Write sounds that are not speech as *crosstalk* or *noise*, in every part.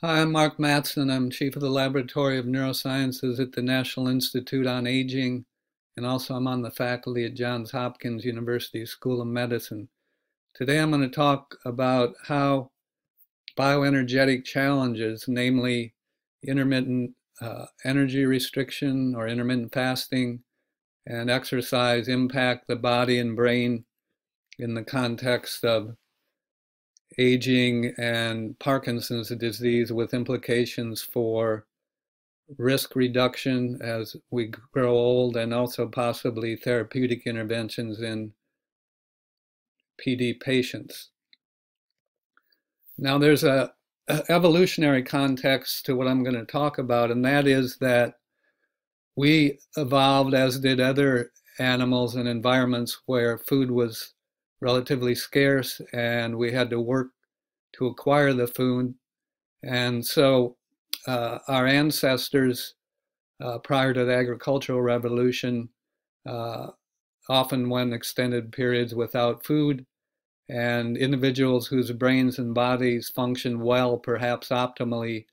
Hi, I'm Mark Mattson. I'm Chief of the Laboratory of Neurosciences at the National Institute on Aging, and also I'm on the faculty at Johns Hopkins University School of Medicine. Today I'm going to talk about how bioenergetic challenges, namely intermittent uh, energy restriction or intermittent fasting and exercise, impact the body and brain in the context of aging and Parkinson's disease with implications for risk reduction as we grow old and also possibly therapeutic interventions in PD patients. Now there's a, a evolutionary context to what I'm going to talk about and that is that we evolved as did other animals in environments where food was relatively scarce and we had to work to acquire the food. And so uh, our ancestors, uh, prior to the agricultural revolution, uh, often went extended periods without food. And individuals whose brains and bodies function well, perhaps optimally,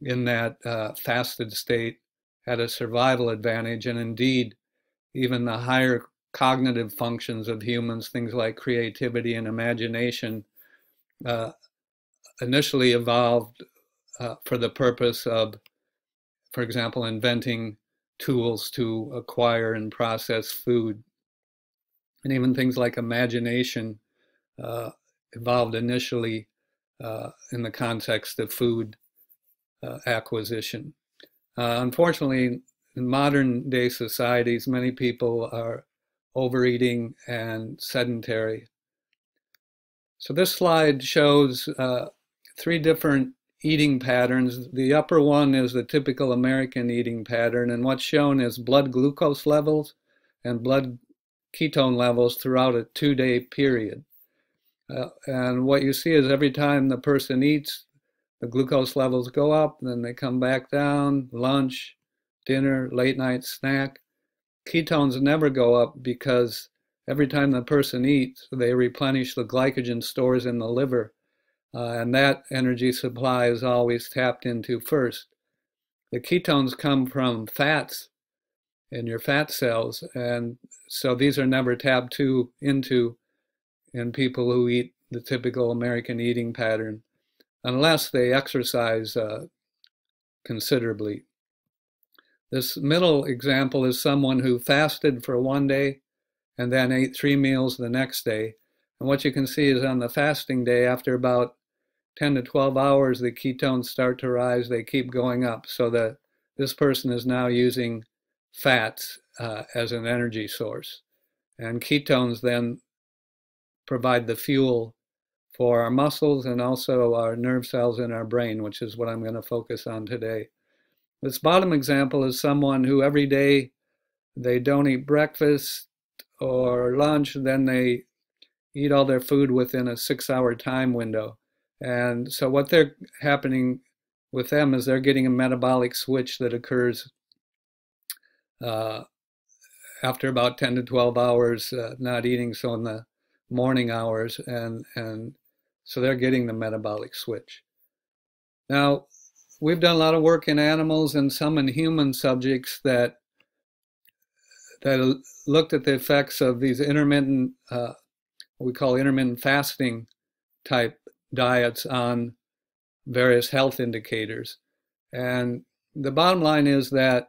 in that uh, fasted state had a survival advantage. And indeed, even the higher cognitive functions of humans, things like creativity and imagination, uh, initially evolved uh, for the purpose of, for example, inventing tools to acquire and process food. And even things like imagination uh, evolved initially uh, in the context of food uh, acquisition. Uh, unfortunately, in modern day societies, many people are overeating and sedentary. So this slide shows uh, three different eating patterns. The upper one is the typical American eating pattern, and what's shown is blood glucose levels and blood ketone levels throughout a two-day period. Uh, and what you see is every time the person eats, the glucose levels go up, then they come back down, lunch, dinner, late night snack ketones never go up because every time the person eats, they replenish the glycogen stores in the liver. Uh, and that energy supply is always tapped into first. The ketones come from fats in your fat cells, and so these are never tapped to, into in people who eat the typical American eating pattern, unless they exercise uh, considerably. This middle example is someone who fasted for one day and then ate three meals the next day. And what you can see is on the fasting day, after about 10 to 12 hours, the ketones start to rise. They keep going up. So that this person is now using fats uh, as an energy source. And ketones then provide the fuel for our muscles and also our nerve cells in our brain, which is what I'm going to focus on today. This bottom example is someone who every day they don't eat breakfast or lunch, then they eat all their food within a six hour time window. And so what they're happening with them is they're getting a metabolic switch that occurs uh, after about 10 to 12 hours uh, not eating, so in the morning hours, and, and so they're getting the metabolic switch. Now, we've done a lot of work in animals and some in human subjects that that looked at the effects of these intermittent, uh, what we call intermittent fasting type diets on various health indicators. And the bottom line is that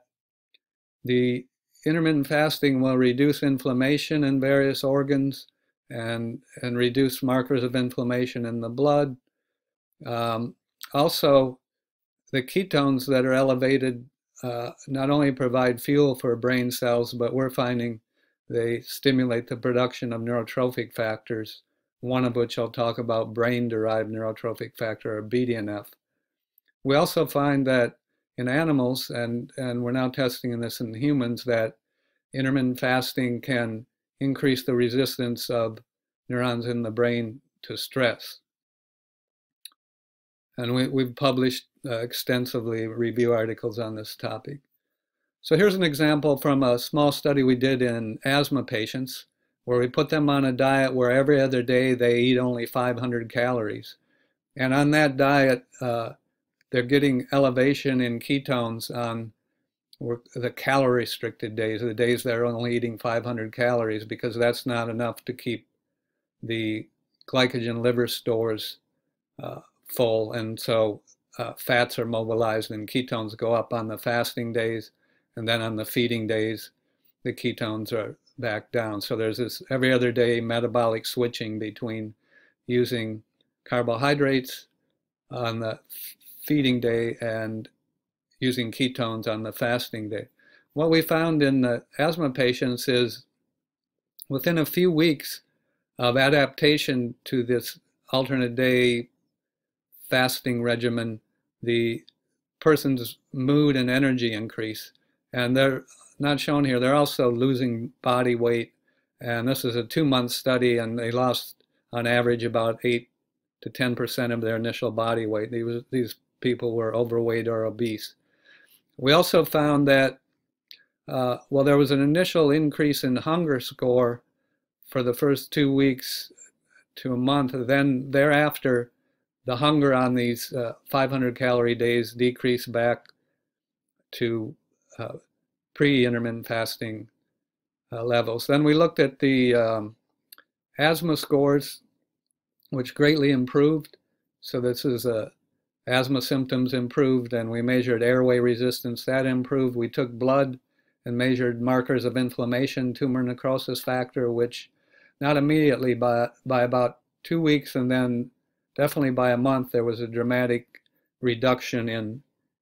the intermittent fasting will reduce inflammation in various organs and, and reduce markers of inflammation in the blood. Um, also, the ketones that are elevated uh, not only provide fuel for brain cells, but we're finding they stimulate the production of neurotrophic factors, one of which I'll talk about brain-derived neurotrophic factor, or BDNF. We also find that in animals, and, and we're now testing in this in humans, that intermittent fasting can increase the resistance of neurons in the brain to stress. And we, have published uh, extensively review articles on this topic. So here's an example from a small study we did in asthma patients where we put them on a diet where every other day they eat only 500 calories. And on that diet, uh, they're getting elevation in ketones on the calorie restricted days, the days they're only eating 500 calories, because that's not enough to keep the glycogen liver stores uh, full. And so uh, fats are mobilized and ketones go up on the fasting days. And then on the feeding days, the ketones are back down. So there's this every other day metabolic switching between using carbohydrates on the feeding day and using ketones on the fasting day. What we found in the asthma patients is within a few weeks of adaptation to this alternate day fasting regimen, the person's mood and energy increase. And they're not shown here, they're also losing body weight. And this is a two month study, and they lost on average about 8 to 10% of their initial body weight. These, people were overweight or obese. We also found that, uh, well, there was an initial increase in hunger score for the first two weeks to a month. Then thereafter, the hunger on these uh, 500 calorie days decreased back to uh, pre-intermittent fasting uh, levels. Then we looked at the um, asthma scores, which greatly improved. So this is a asthma symptoms improved and we measured airway resistance, that improved. We took blood and measured markers of inflammation, tumor necrosis factor, which not immediately, but by about two weeks and then definitely by a month, there was a dramatic reduction in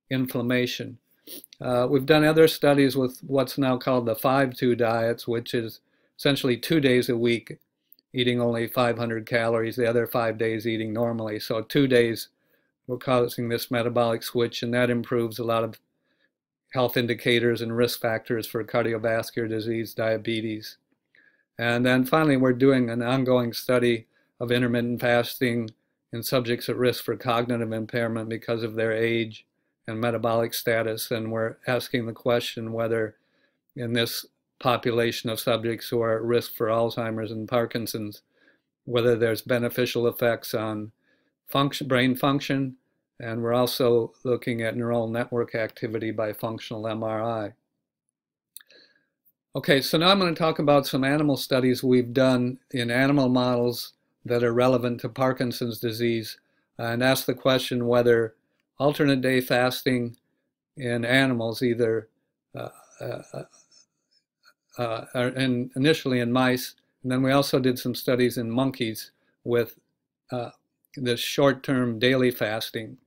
inflammation. Uh, we've done other studies with what's now called the 5-2 diets, which is essentially two days a week eating only 500 calories, the other five days eating normally. So two days we're causing this metabolic switch, and that improves a lot of health indicators and risk factors for cardiovascular disease, diabetes. And then finally, we're doing an ongoing study of intermittent fasting in subjects at risk for cognitive impairment because of their age and metabolic status. And we're asking the question whether in this population of subjects who are at risk for Alzheimer's and Parkinson's, whether there's beneficial effects on function, brain function, and we're also looking at neural network activity by functional MRI. Okay, so now I'm going to talk about some animal studies we've done in animal models that are relevant to Parkinson's disease and ask the question whether alternate day fasting in animals, either uh, uh, uh, uh in, initially in mice, and then we also did some studies in monkeys with uh, this short-term daily fasting.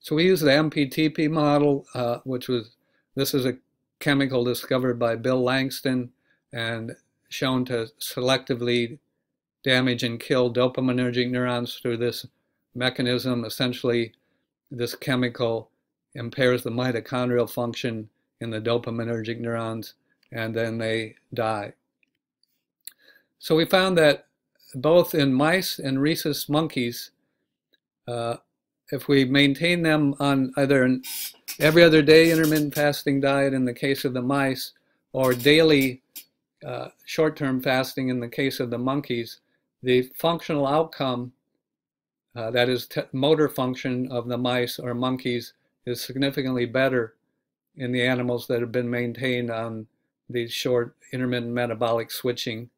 So we use the MPTP model, uh, which was, this is a chemical discovered by Bill Langston and shown to selectively damage and kill dopaminergic neurons through this mechanism. Essentially, this chemical impairs the mitochondrial function in the dopaminergic neurons, and then they die. So we found that both in mice and rhesus monkeys, uh, if we maintain them on either an every other day intermittent fasting diet in the case of the mice, or daily uh, short-term fasting in the case of the monkeys, the functional outcome, uh, that is motor function of the mice or monkeys, is significantly better in the animals that have been maintained on these short intermittent metabolic switching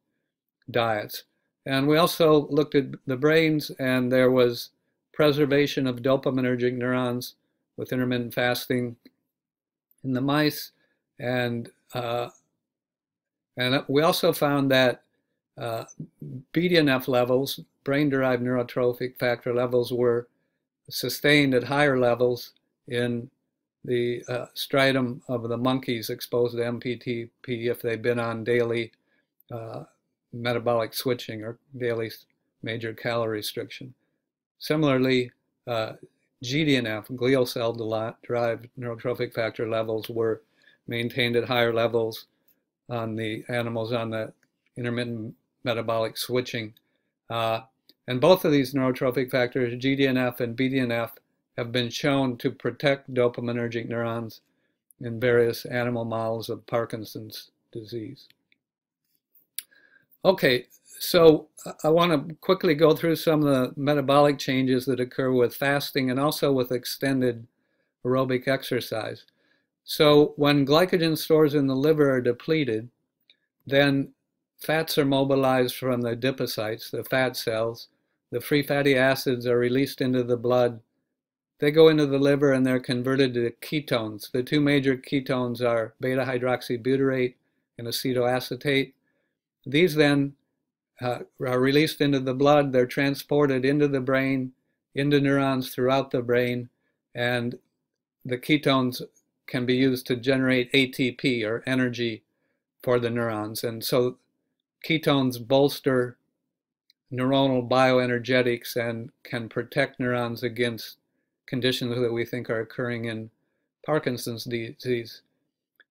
diets. And we also looked at the brains, and there was preservation of dopaminergic neurons with intermittent fasting in the mice. And, uh, and we also found that uh, BDNF levels, brain-derived neurotrophic factor levels, were sustained at higher levels in the uh, striatum of the monkeys exposed to MPTP if they've been on daily uh, metabolic switching or daily major calorie restriction. Similarly, uh, GDNF, glial cell derived neurotrophic factor levels were maintained at higher levels on the animals on the intermittent metabolic switching. Uh, and both of these neurotrophic factors, GDNF and BDNF, have been shown to protect dopaminergic neurons in various animal models of Parkinson's disease. Okay, so I want to quickly go through some of the metabolic changes that occur with fasting and also with extended aerobic exercise. So when glycogen stores in the liver are depleted, then fats are mobilized from the adipocytes, the fat cells. The free fatty acids are released into the blood. They go into the liver and they're converted to ketones. The two major ketones are beta hydroxybutyrate and acetoacetate. These then uh, are released into the blood. They're transported into the brain, into neurons throughout the brain, and the ketones can be used to generate ATP or energy for the neurons. And so ketones bolster neuronal bioenergetics and can protect neurons against conditions that we think are occurring in Parkinson's disease.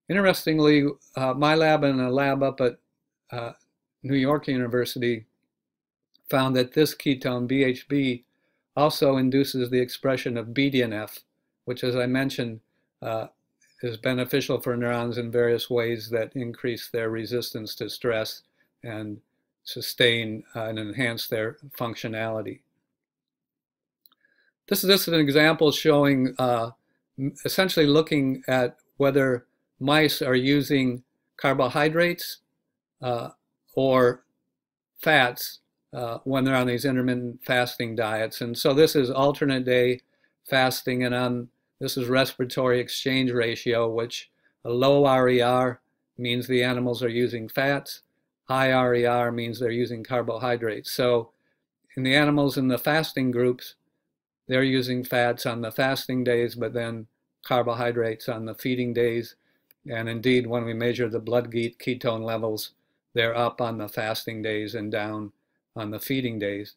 Interestingly, uh, my lab and a lab up at uh, New York University found that this ketone, BHB, also induces the expression of BDNF, which, as I mentioned, uh, is beneficial for neurons in various ways that increase their resistance to stress and sustain uh, and enhance their functionality. This is an example showing, uh, essentially looking at whether mice are using carbohydrates uh, or fats uh, when they're on these intermittent fasting diets. And so this is alternate day fasting and on this is respiratory exchange ratio, which a low RER means the animals are using fats. High RER means they're using carbohydrates. So in the animals in the fasting groups, they're using fats on the fasting days, but then carbohydrates on the feeding days. And indeed, when we measure the blood ketone levels, they're up on the fasting days and down on the feeding days.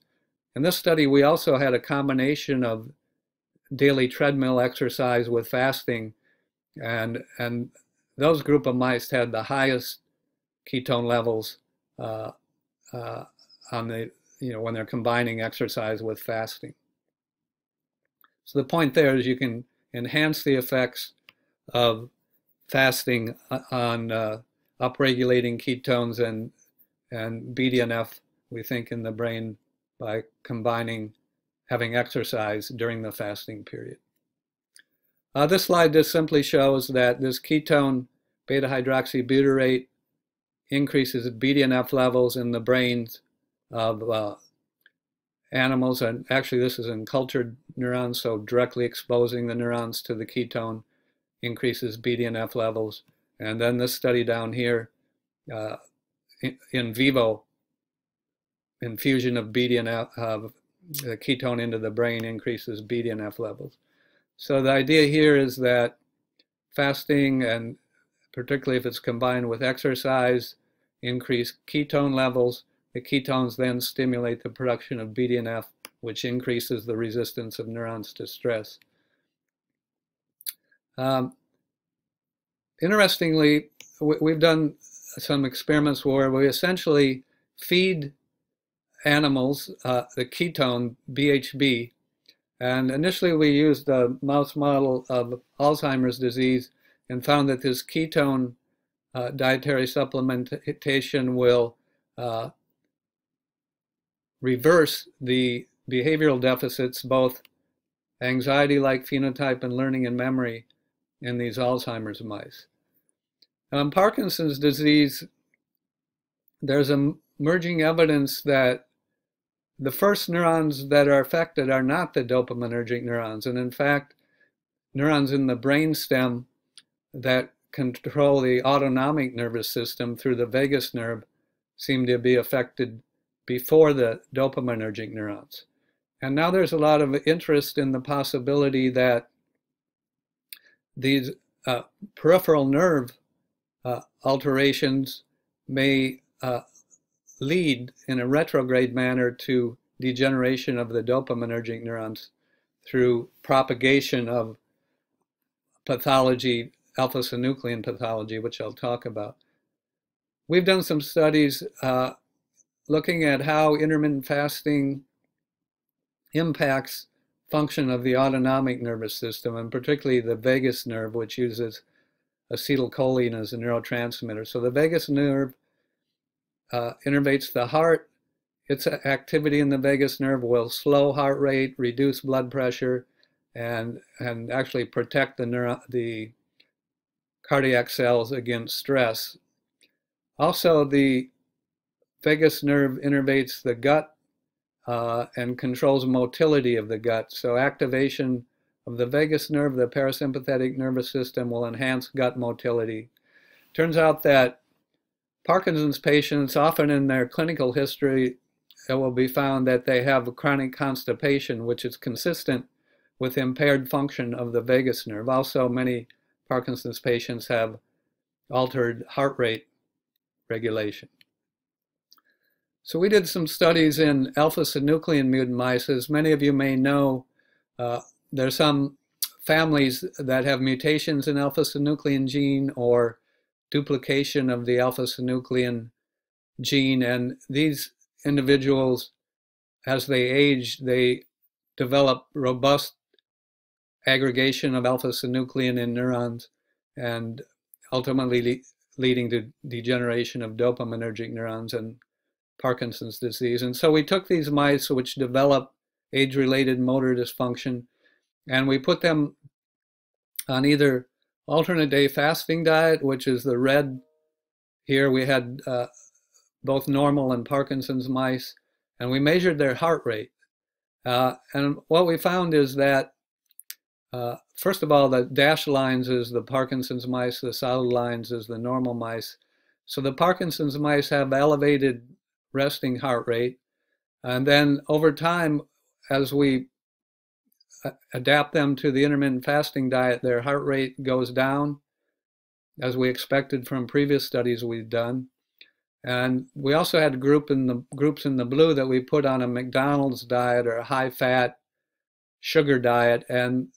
In this study, we also had a combination of daily treadmill exercise with fasting, and and those group of mice had the highest ketone levels uh, uh, on the you know when they're combining exercise with fasting. So the point there is you can enhance the effects of fasting on uh, upregulating ketones and and BDNF we think in the brain by combining having exercise during the fasting period. Uh, this slide just simply shows that this ketone beta hydroxybutyrate increases BDNF levels in the brains of uh, animals. And actually, this is in cultured neurons, so directly exposing the neurons to the ketone increases BDNF levels. And then this study down here, uh, in, vivo infusion of BDNF, the ketone into the brain increases BDNF levels. So the idea here is that fasting and particularly if it's combined with exercise, increase ketone levels. The ketones then stimulate the production of BDNF, which increases the resistance of neurons to stress. Um, interestingly, we've done some experiments where we essentially feed animals, uh, the ketone BHB. And initially we used a mouse model of Alzheimer's disease and found that this ketone uh, dietary supplementation will uh, reverse the behavioral deficits, both anxiety-like phenotype and learning and memory in these Alzheimer's mice. Um, Parkinson's disease, there's emerging evidence that the first neurons that are affected are not the dopaminergic neurons. And in fact, neurons in the brainstem that control the autonomic nervous system through the vagus nerve seem to be affected before the dopaminergic neurons. And now there's a lot of interest in the possibility that these uh, peripheral nerve uh, alterations may uh, lead in a retrograde manner to degeneration of the dopaminergic neurons through propagation of pathology, alpha-synuclein pathology, which I'll talk about. We've done some studies uh, looking at how intermittent fasting impacts function of the autonomic nervous system, and particularly the vagus nerve, which uses acetylcholine as a neurotransmitter. So the vagus nerve uh, innervates the heart, its activity in the vagus nerve will slow heart rate, reduce blood pressure, and, and actually protect the, neuro, the cardiac cells against stress. Also, the vagus nerve innervates the gut uh, and controls motility of the gut. So activation of the vagus nerve, the parasympathetic nervous system will enhance gut motility. Turns out that Parkinson's patients, often in their clinical history, it will be found that they have chronic constipation, which is consistent with impaired function of the vagus nerve. Also, many Parkinson's patients have altered heart rate regulation. So we did some studies in alpha-synuclein mutant mice. As many of you may know, uh, there are some families that have mutations in alpha-synuclein gene or duplication of the alpha-synuclein gene, and these individuals, as they age, they develop robust aggregation of alpha-synuclein in neurons and ultimately le leading to degeneration of dopaminergic neurons and Parkinson's disease. And so we took these mice which develop age-related motor dysfunction and we put them on either alternate day fasting diet, which is the red here. We had uh, both normal and Parkinson's mice, and we measured their heart rate. Uh, and what we found is that, uh, first of all, the dashed lines is the Parkinson's mice, the solid lines is the normal mice. So the Parkinson's mice have elevated resting heart rate. And then over time, as we uh, adapt them to the intermittent fasting diet, their heart rate goes down, as we expected from previous studies we've done. And we also had group in the groups in the blue that we put on a McDonald's diet or a high-fat sugar diet, and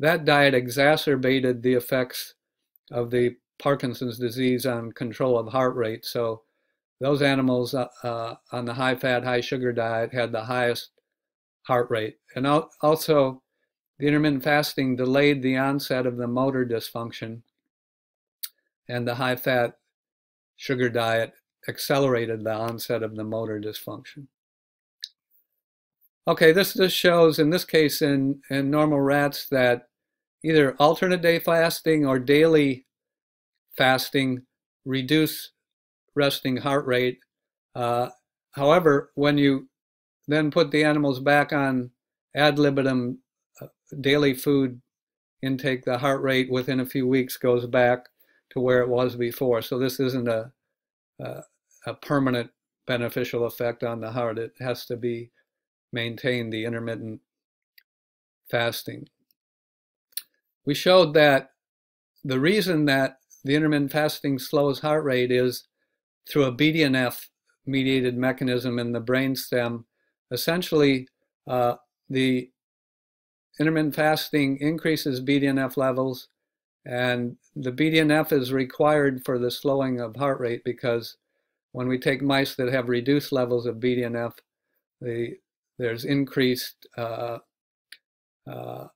that diet exacerbated the effects of the Parkinson's disease on control of heart rate. So those animals uh, uh, on the high-fat, high-sugar diet had the highest heart rate. And also, the intermittent fasting delayed the onset of the motor dysfunction, and the high-fat sugar diet accelerated the onset of the motor dysfunction. Okay, this, this shows, in this case, in, in normal rats, that either alternate day fasting or daily fasting reduce resting heart rate. Uh, however, when you then put the animals back on ad libitum uh, daily food intake, the heart rate within a few weeks goes back to where it was before. So this isn't a, a, a permanent beneficial effect on the heart. It has to be maintained, the intermittent fasting. We showed that the reason that the intermittent fasting slows heart rate is through a BDNF mediated mechanism in the brainstem. Essentially, uh, the intermittent fasting increases BDNF levels, and the BDNF is required for the slowing of heart rate because when we take mice that have reduced levels of BDNF, the, there's increased uh, uh,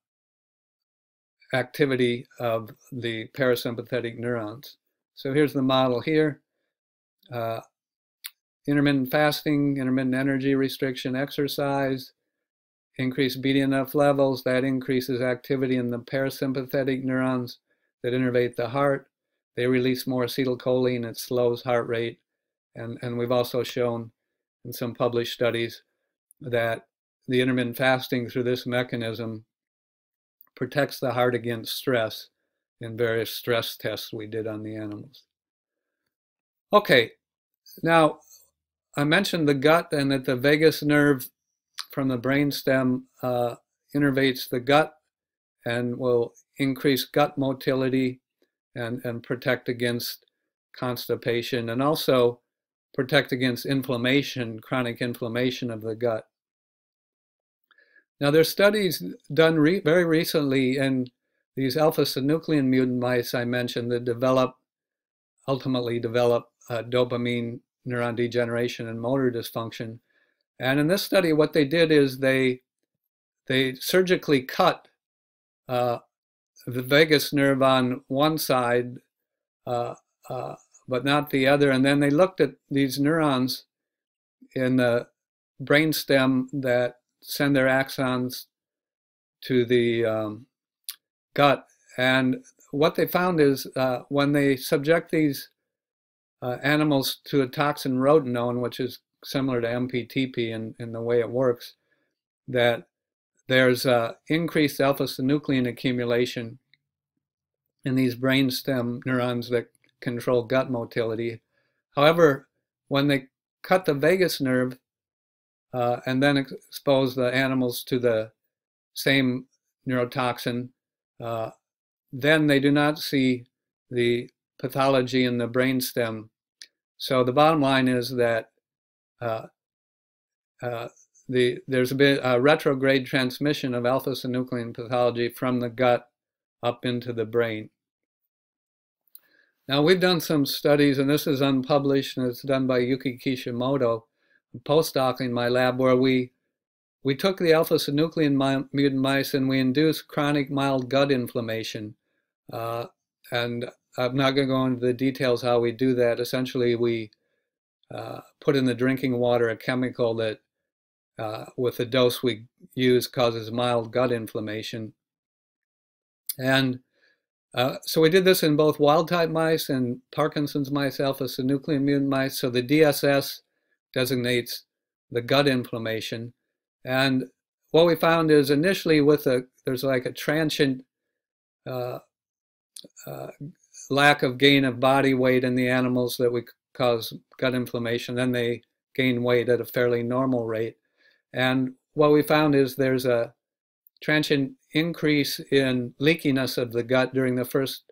activity of the parasympathetic neurons. So here's the model here. Uh, intermittent fasting, intermittent energy restriction, exercise, increased BDNF levels, that increases activity in the parasympathetic neurons that innervate the heart. They release more acetylcholine, it slows heart rate, and, and we've also shown in some published studies that the intermittent fasting through this mechanism protects the heart against stress in various stress tests we did on the animals. Okay, now I mentioned the gut and that the vagus nerve from the brainstem uh, innervates the gut and will increase gut motility and, and protect against constipation and also protect against inflammation, chronic inflammation of the gut. Now, there's studies done re very recently in these alpha-synuclein mutant mice I mentioned that develop, ultimately develop uh, dopamine neuron degeneration and motor dysfunction. And in this study, what they did is they they surgically cut uh, the vagus nerve on one side uh, uh but not the other. And then they looked at these neurons in the brainstem that send their axons to the um, gut. And what they found is uh, when they subject these uh, animals to a toxin rotenone, which is similar to MPTP in, in the way it works, that there's uh, increased alpha-synuclein accumulation in these brainstem neurons that control gut motility. However, when they cut the vagus nerve uh, and then expose the animals to the same neurotoxin, uh, then they do not see the pathology in the brainstem. So the bottom line is that uh, uh, the, there's a bit a retrograde transmission of alpha-synuclein pathology from the gut up into the brain. Now we've done some studies, and this is unpublished, and it's done by Yuki Kishimoto, postdoc in my lab, where we we took the alpha-synuclein mutant mice and we induced chronic mild gut inflammation. Uh, and I'm not going to go into the details how we do that. Essentially, we uh, put in the drinking water a chemical that, uh, with the dose we use, causes mild gut inflammation. And uh, so we did this in both wild-type mice and Parkinson's mice, alpha-synuclein mutant mice. So the DSS designates the gut inflammation. And what we found is initially with a, there's like a transient uh, uh, lack of gain of body weight in the animals that would cause gut inflammation. Then they gain weight at a fairly normal rate. And what we found is there's a transient increase in leakiness of the gut during the first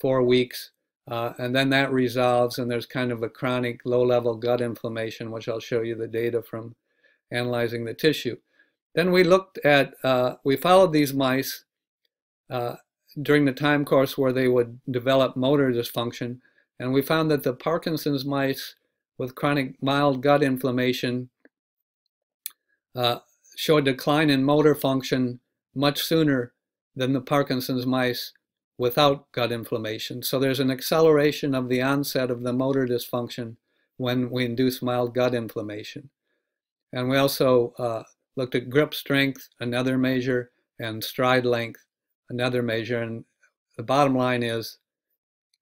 four weeks. Uh, and then that resolves and there's kind of a chronic low-level gut inflammation, which I'll show you the data from analyzing the tissue. Then we looked at, uh, we followed these mice uh, during the time course where they would develop motor dysfunction, and we found that the Parkinson's mice with chronic mild gut inflammation uh, showed decline in motor function much sooner than the Parkinson's mice without gut inflammation. So there's an acceleration of the onset of the motor dysfunction when we induce mild gut inflammation. And we also uh, looked at grip strength, another measure, and stride length, another measure. And the bottom line is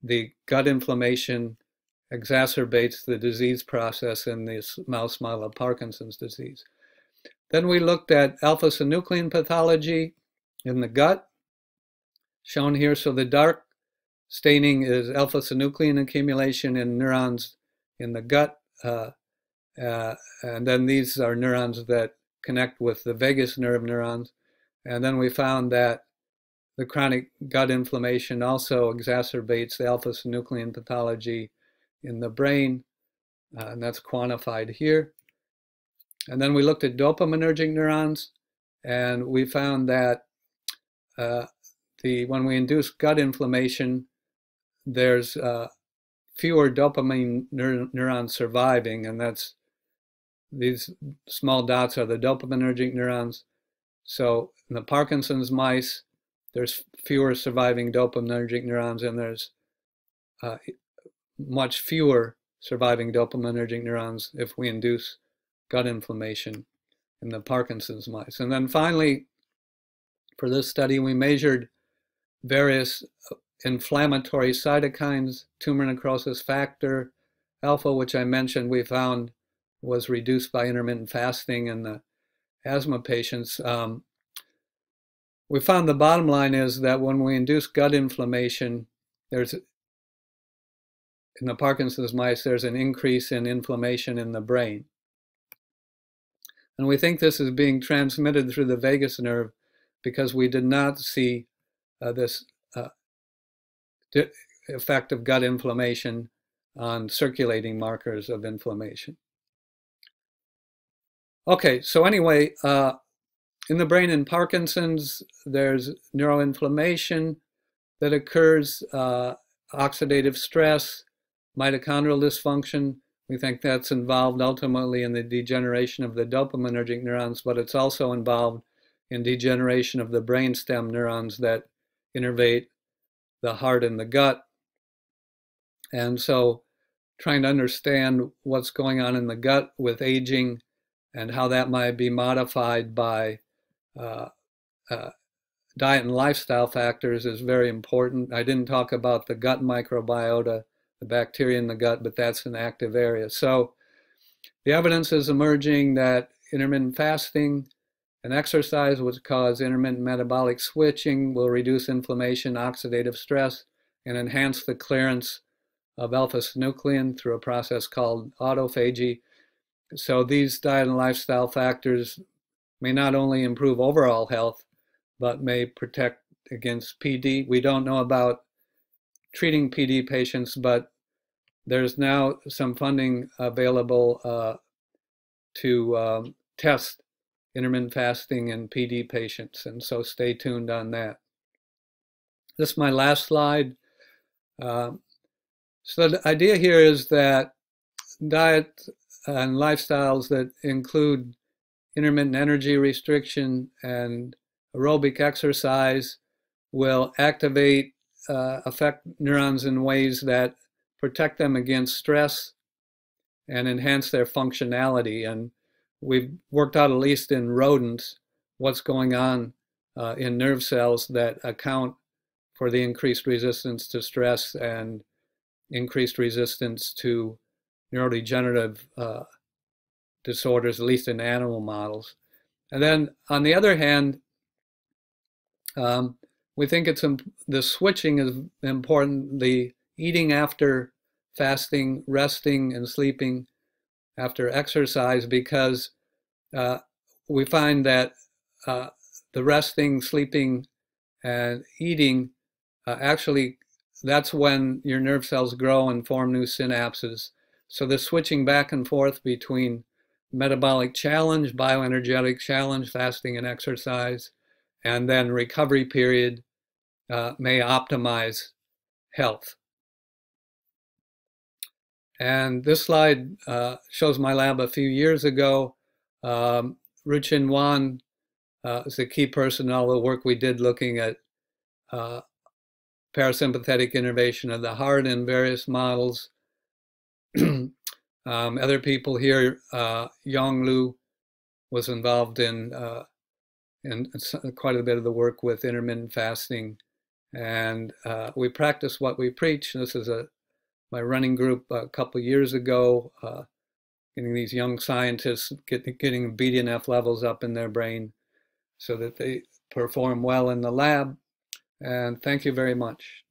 the gut inflammation exacerbates the disease process in this mouse model of Parkinson's disease. Then we looked at alpha-synuclein pathology in the gut, shown here. So the dark staining is alpha-synuclein accumulation in neurons in the gut. Uh, uh, and then these are neurons that connect with the vagus nerve neurons. And then we found that the chronic gut inflammation also exacerbates the alpha-synuclein pathology in the brain, uh, and that's quantified here. And then we looked at dopaminergic neurons, and we found that uh, the when we induce gut inflammation, there's uh, fewer dopamine neur neurons surviving, and that's these small dots are the dopaminergic neurons. So in the Parkinson's mice, there's fewer surviving dopaminergic neurons, and there's uh, much fewer surviving dopaminergic neurons if we induce gut inflammation in the Parkinson's mice. And then finally, for this study, we measured various uh, inflammatory cytokines, tumor necrosis factor, alpha, which I mentioned we found was reduced by intermittent fasting in the asthma patients. Um, we found the bottom line is that when we induce gut inflammation, there's in the Parkinson's mice, there's an increase in inflammation in the brain. And we think this is being transmitted through the vagus nerve because we did not see uh, this uh, effect of gut inflammation on circulating markers of inflammation. Okay, so anyway, uh, in the brain in Parkinson's, there's neuroinflammation that occurs, uh, oxidative stress, mitochondrial dysfunction, we think that's involved ultimately in the degeneration of the dopaminergic neurons, but it's also involved in degeneration of the brainstem neurons that innervate the heart and the gut. And so trying to understand what's going on in the gut with aging and how that might be modified by uh, uh, diet and lifestyle factors is very important. I didn't talk about the gut microbiota, the bacteria in the gut, but that's an active area. So the evidence is emerging that intermittent fasting and exercise which causes intermittent metabolic switching, will reduce inflammation, oxidative stress, and enhance the clearance of alpha-synuclein through a process called autophagy. So these diet and lifestyle factors may not only improve overall health, but may protect against PD. We don't know about treating PD patients, but there's now some funding available uh, to um, test intermittent fasting in PD patients, and so stay tuned on that. This is my last slide. Uh, so the idea here is that diet and lifestyles that include intermittent energy restriction and aerobic exercise will activate, uh, affect neurons in ways that protect them against stress and enhance their functionality. And we've worked out, at least in rodents, what's going on uh, in nerve cells that account for the increased resistance to stress and increased resistance to neurodegenerative uh, disorders, at least in animal models. And then on the other hand, um, we think it's the switching is important. The eating after fasting, resting, and sleeping after exercise, because uh, we find that uh, the resting, sleeping, and eating uh, actually that's when your nerve cells grow and form new synapses. So the switching back and forth between metabolic challenge, bioenergetic challenge, fasting and exercise, and then recovery period uh, may optimize health. And this slide uh, shows my lab a few years ago. Um, Ruiqian Wan uh, is a key person in all the work we did looking at uh, parasympathetic innervation of the heart in various models. *clears throat* um, other people here, uh, Yong Lu was involved in uh, and quite a bit of the work with intermittent fasting. And uh, we practice what we preach. This is a my running group a couple years ago, uh, getting these young scientists get, getting BDNF levels up in their brain so that they perform well in the lab. And thank you very much.